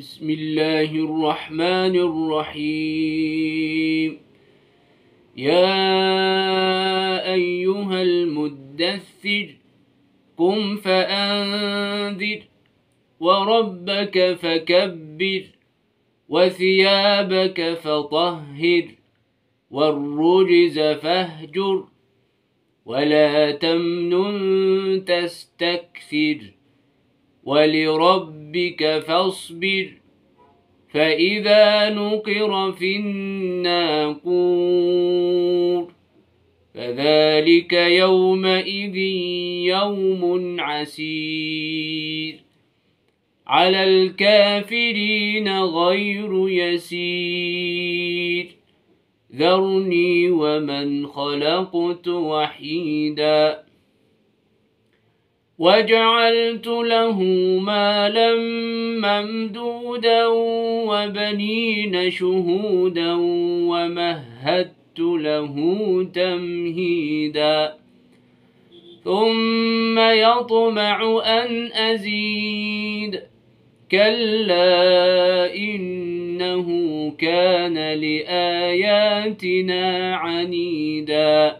بسم الله الرحمن الرحيم. يا أيها المدثر قم فأنذر وربك فكبر وثيابك فطهر والرجز فاهجر ولا تمنن تستكثر ولربك فاصبر فإذا نقر في الناقور فذلك يومئذ يوم عسير على الكافرين غير يسير ذرني ومن خلقت وحيدا وجعلت له مالا ممدودا وبنين شهودا ومهدت له تمهيدا. ثم يطمع أن أزيد. كلا إنه كان لآياتنا عنيدا.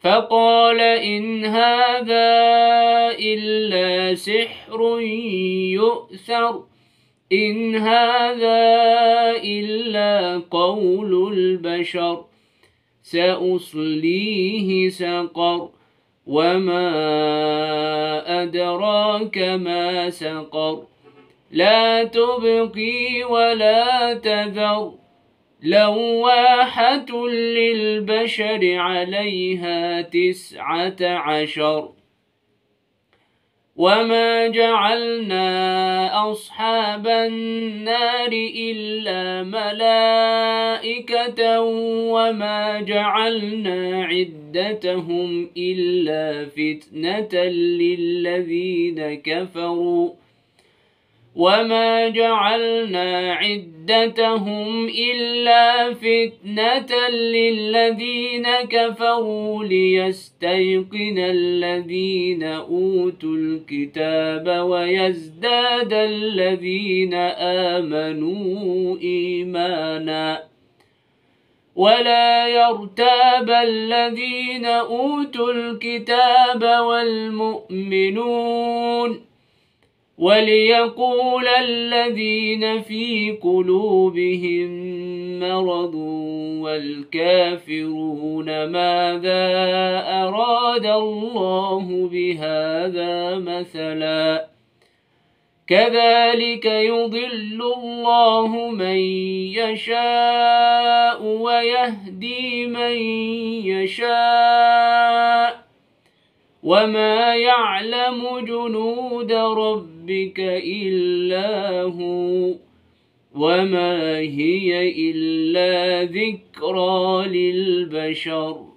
فقال إن هذا إلا سحر يؤثر إن هذا إلا قول البشر سأصليه سقر وما أدراك ما سقر. لا تبقي ولا تذر. لواحة للبشر عليها تسعة عشر. وما جعلنا أصحاب النار إلا ملائكة وما جعلنا عدتهم إلا فتنة للذين كفروا. وما جعلنا عدتهم إلا فتنة للذين كفروا ليستيقن الذين أوتوا الكتاب ويزداد الذين آمنوا إيمانا ولا يرتاب الذين أوتوا الكتاب والمؤمنون وليقول الذين في قلوبهم مرض والكافرون ماذا أراد الله بهذا مثلا؟ كذلك يضل الله من يشاء ويهدي من يشاء. وما يعلم جنود ربك إلا هو وما هي إلا ذكرى للبشر.